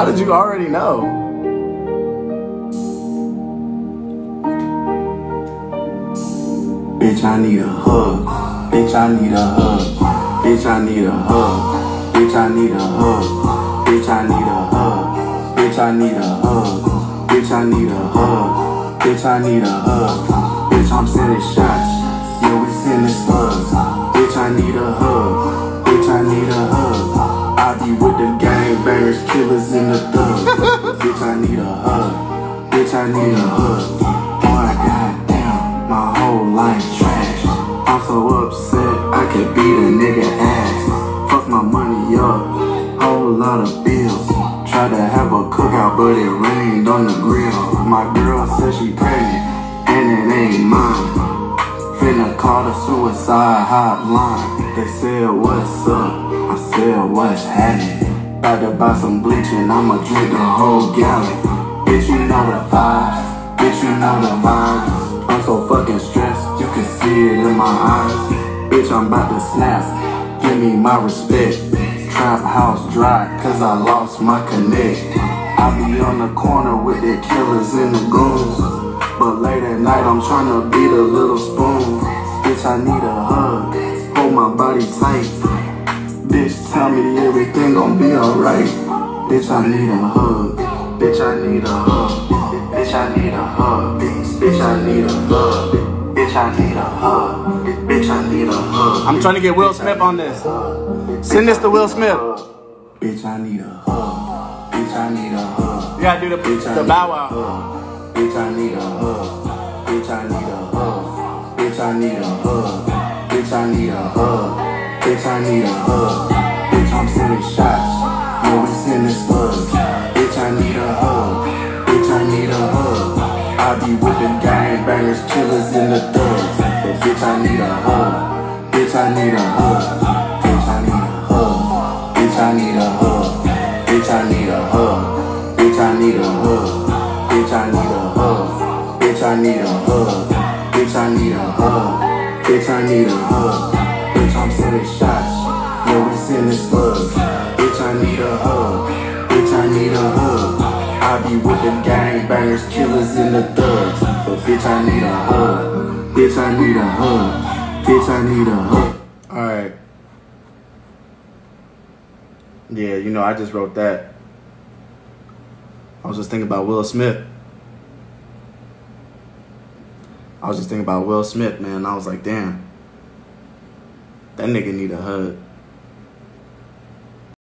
How did you already know? Bitch, I need a hug. Bitch, I need a hug. Bitch, I need a hug. Bitch, I need a hug. Bitch, I need a hug. Bitch, I need a hug. Bitch, I need a hug. Bitch, I need a hug. Bitch, I'm sending shots. Yeah, we sending slugs. Bitch, I need a hug. Be with the gang bangers, killers, and the thugs. Bitch, I need a hug. Bitch, I need a hug. Boy, goddamn, my whole life trash. I'm so upset, I could beat a nigga ass. Fuck my money up, whole lot of bills. Tried to have a cookout, but it rained on the grill. My girl said she pregnant, and it ain't mine. Call the suicide hotline. They said, what's up? I said, what's happening? About to buy some bleach and I'ma drink the whole gallon. Bitch, you know the vibes. Bitch, you know the vibes. I'm so fucking stressed, you can see it in my eyes. Bitch, I'm about to snap. Give me my respect. Trap house dry, cause I lost my connect. I be on the corner with the killers and the goons. But late at night, I'm tryna beat a little spoon. Bitch, I need a hug. Hold my body tight. Bitch, tell me everything gon' be alright. Bitch, I need a hug. Bitch, I need a hug. Bitch, I need a hug. Bitch, I need a hug. Bitch, I need a hug. Bitch, I need a hug. I'm trying to get Will Smith on this. Send this to Will Smith. Bitch, I need a hug. Bitch, I need a hug. You gotta do the, the bow wow. Bitch, I need a hug. Bitch, I need a hug. Bitch, I need a hug. Bitch, I need a hug. Bitch, I need a hug. Bitch, I'm sending shots. Yeah, we sending slugs. Bitch, I need a hug. Bitch, I need a hug. I be the gang bangers, killers, and the thugs. But. Bitch, I need a hug. Bitch, I need a hug. Bitch, I need a hug. Bitch, I need a hug. Bitch, I need a hug. Bitch, I need a hug. Bitch, I need a hug. Bitch, I need a hug. Bitch, I need a hug. Bitch, I'm sending shots. Yeah, we sending slugs. Bitch, I need a hug. Bitch, I need a hug. I be with the gang bangers, killers, and the thugs. But bitch, I need a hug. Bitch, I need a hug. Bitch, I need a hug. All right. Yeah, you know, I just wrote that. I was just thinking about Will Smith. I was just thinking about Will Smith, man. I was like, damn, that nigga need a hug.